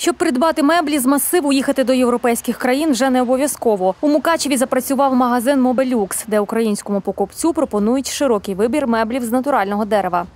Щоб придбати меблі з масиву, їхати до європейських країн вже не обов'язково. У Мукачеві запрацював магазин Мобелюкс, де українському покупцю пропонують широкий вибір меблів з натурального дерева.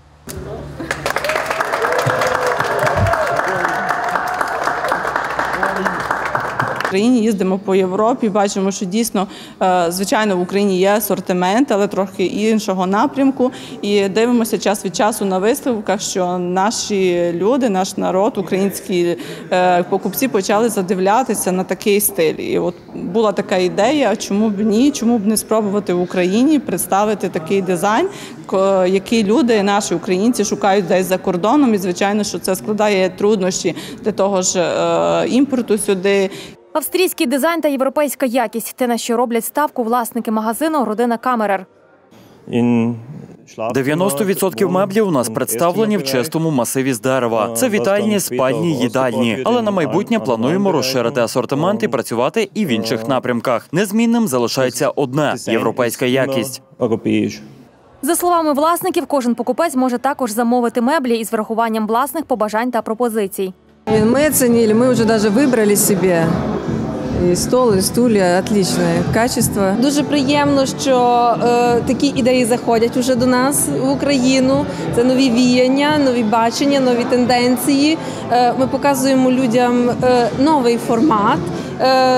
Україні їздимо по Європі, бачимо, що дійсно, е, звичайно, в Україні є асортимент, але трохи іншого напрямку. І дивимося час від часу на виставках, що наші люди, наш народ, українські е, покупці почали задивлятися на такий стиль. І от була така ідея, чому б ні, чому б не спробувати в Україні представити такий дизайн, який люди, наші українці, шукають десь за кордоном. І звичайно, що це складає труднощі для того ж е, імпорту сюди. Австрійський дизайн та європейська якість те, на що роблять ставку власники магазину родина Камерер. 90% меблів у нас представлені в чистому масиві з дерева. Це вітальні, спальні, їдальні. Але на майбутнє плануємо розширити асортимент і працювати і в інших напрямках. Незмінним залишається одне європейська якість. За словами власників, кожен покупець може також замовити меблі із врахуванням власних побажань та пропозицій. Мы оценили, мы уже даже выбрали себе и стол, и стулья, отличное качество. Дуже приємно, що е, такі ідеї заходять уже до нас в Україну. Це нові віяння, нові бачення, нові тенденції. Е, ми показуємо людям е, новий формат. е,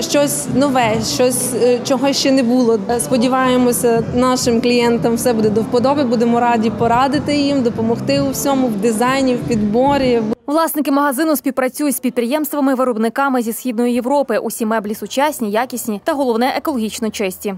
Щось нове, щось е, чого ще не було. Е, Сподіваємося, нашим клієнтам все буде до вподоби. Будемо раді порадити їм, допомогти у всьому в дизайні, в підборі. Власники магазину співпрацюють з підприємствами-виробниками зі східної Європи. Усі меблі сучасні, якісні та головне екологічно чисті.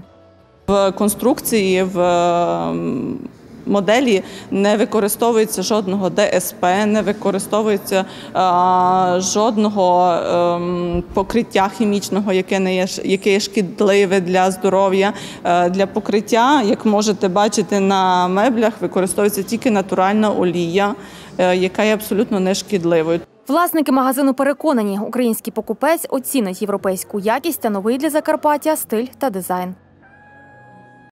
В конструкції в ем, моделі не використовується жодного ДСП, не використовується а, жодного ем, покриття хімічного, яке не є яке є шкідливе для здоров'я. Е, Для покриття, як можете бачити на меблях, використовується тільки натуральна олія, е, яка є абсолютно не шкідливою. Власники магазину переконані, український покупець оцінить європейську якість та новий для Закарпаття стиль та дизайн.